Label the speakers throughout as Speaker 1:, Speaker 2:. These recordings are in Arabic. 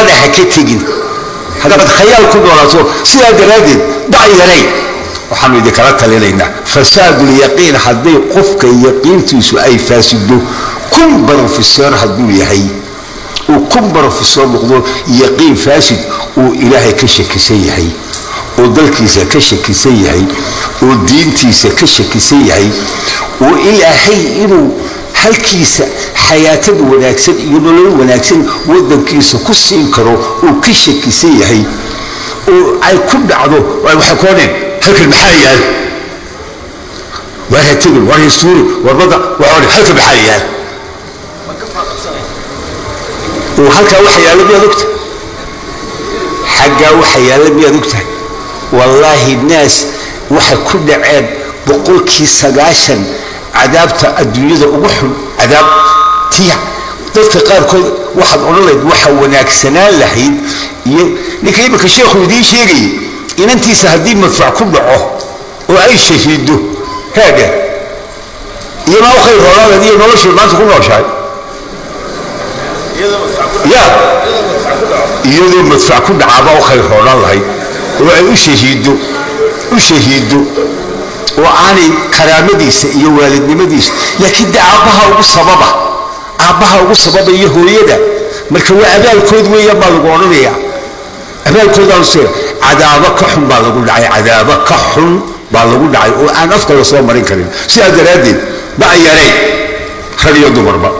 Speaker 1: talada ha ka tegin. Haddaad khayaal ku noolaato sidaa daraaddeed dacyaray waxaanu idinkala talinaynaa. Fasaadulyaqiin hadday qofka yaqiintiisu ay faasido kun barofesoor hadduu yahay. Uu kun barofesoor noqdo yaqiin faasid uu ilaahay ka shakisan yahay. Oo dalkiisa ka shakisan yahay. Oo diintiisa ka shakisan yahay. Oo ilaahay inuu هل كيس حياته ونكسن يقولون ونكسن ودن كيس كسين كرو وكيش كيسي هي وعلى كل عضو ويحكونه هلك المحايا وها تقول وها يسور والرضع وعلي هلك المحايا وهلك وحيا لم يدكت حقا وحيا لم يدكت والله الناس وها كل عيب بقول كيس قاشن عذابته الدنيا وحن عذاب تيها دلت قال كل واحد قول الله يدوحه وناك سنان لحيد إيه؟ يقول لك الشيخ ودي شيري. إن أنتي سهدين مدفع كل كبعه وأي شهيده هذا. يا ما أخي الغرابة دي ما وش ما تقول ما شاي يا. يا ذي مدفع كبعه أبا أخي الغرابة هاي وأي شهيده وشهيده oo aanay karaamadiisa iyo waalidnimadiisa. Laakiin de aabbaha ugu sababa aabbaha ugu sababa iyo hooyada. Marka waa abaalkood weeyaan baa lagu odhanayaa. Abaalkoodaan se cadaabo ka xun baa lagu dhacay cadaabo ka xun baa lagu dhacay oo aan afka la soo marin karin. Sidaa daraaddeed ba'yarey rag iyo dumarba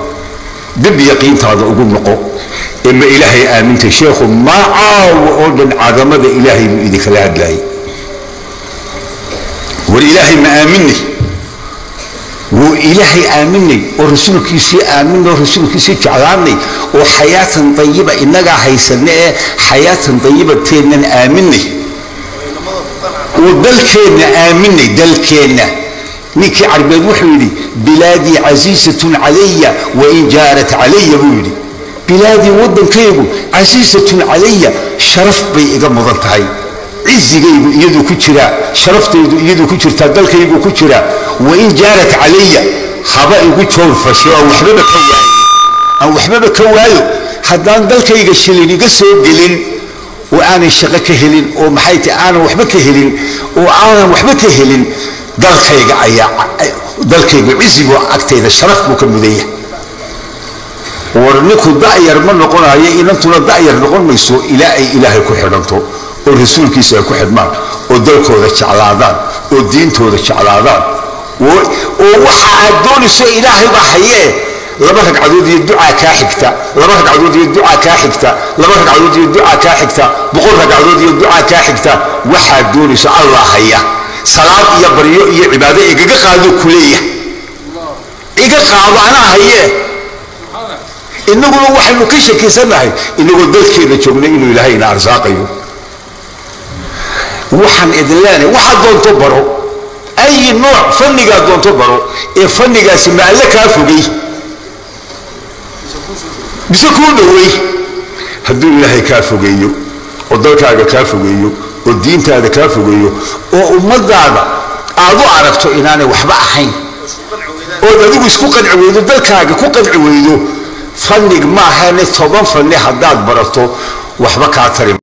Speaker 1: dib yaqiintaada ugu noqo ima ilaahay aaminta. Sheekhu ma caawo oo dhan cadamada ilaahay buu idinkala hadlaayay war ilaahay ma aaminay wuu ilaahay aaminay oo rasuulkiisii aaminay oo rasuulkiisii jeclaanay oo xayaatan dayiba inagaa haysana ee xayaatan dayibateennan aaminay oo dalkeenna aaminay dalkeenna ninkii carbeed wuxuu yidhi bilaadii casiisatun calaya wain jaarat calaya buu yidhi bilaadii waddankaygu casiisatun calaya sharaf bay iga mudan tahay cizigaygu iyaduu ku jiraa sharaftaydu iyaduu ku jirtaa dalkaygu ku jiraa wain jaarat calaya haba igu joonfasho aan waxbaba ka waayo aan waxbaba ka waayo haddaan dalkayga shilin iga soo gelin oo aanan shaqo ka helin oo maxay tahay aanan waxba ka helin oo aanan waxba ka helin dalkayga ayaa dalkaygu cizigu oo dalkooda jeclaadaan oo diintooda jeclaadaan oo waxa aad doonayso ilaahay baa hayee laba ragcadood iyo ducaa kaa xigta laba ragcadood iyo ducaa kaa xigta laba ragcadood iyo ducaa kaa xigta boqol ragcadood iyo ducaa kaa xigta waxaad doonayso allah haya salaad iyo baryo iyo cibaado igaga qaado kuleeya iga qaado anaa hayee inaguna waxaynu ka shakiysanahay inagoo dalkeena joogna inuu ilaahay ina arsaaqayo waxaan idin leenahay waxaad doonto baro. Ayi nooc fannigaa doonto baro ee fannigaasi ma alle kaa fogay. Mise kuu dhowey. Hadduu ilaahay kaa fogeeyo oo dalkaaga kaa fogeeyo oo diintaada kaa fogeeyo oo ummadaada aad u aragto inaanay waxba ahayn ood adigu isku qanci weydo dalkaaga ku qanci weydo fannig maahane toban fanni haddaad barato waxba kaa tari